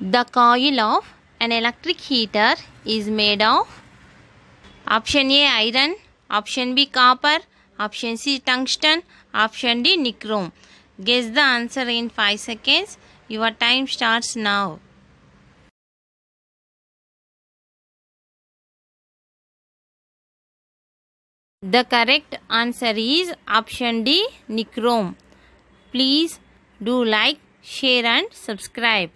The coil of an electric heater is made of option A iron, option B copper, option C tungsten, option D nichrome. Guess the answer in 5 seconds. Your time starts now. The correct answer is option D nichrome. Please do like, share and subscribe.